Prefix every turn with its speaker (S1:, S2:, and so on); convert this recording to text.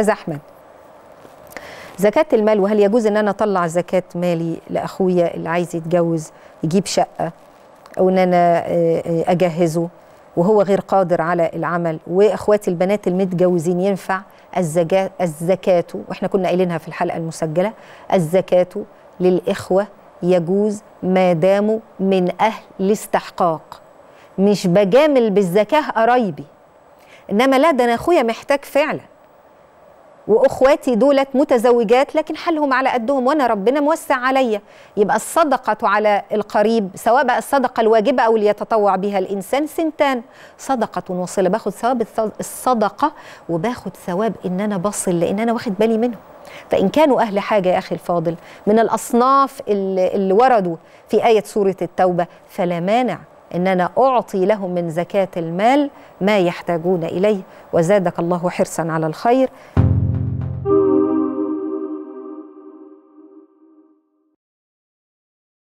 S1: أستاذ أحمد زكاة المال وهل يجوز إن أنا أطلع زكاة مالي لأخويا اللي عايز يتجوز يجيب شقة أو إن أنا أجهزه وهو غير قادر على العمل وإخواتي البنات المتجوزين ينفع الزكاة الزكاة وإحنا كنا قايلينها في الحلقة المسجلة الزكاة للإخوة يجوز ما داموا من أهل الاستحقاق. مش بجامل بالزكاة قرايبي إنما لا ده أنا أخويا محتاج فعلا. وأخواتي دولت متزوجات لكن حالهم على قدهم وأنا ربنا موسع عليا. يبقى الصدقة على القريب سواء بقى الصدقة الواجبة أو اللي يتطوع بها الإنسان سنتان. صدقة وصله باخد ثواب الصدقة وباخد ثواب إن أنا بصل لأن أنا واخد بالي منهم. فإن كانوا أهل حاجة يا أخي الفاضل من الأصناف اللي, اللي وردوا في آية سورة التوبة فلا مانع إن أنا أعطي لهم من زكاة المال ما يحتاجون إليه. وزادك الله حرصا على الخير.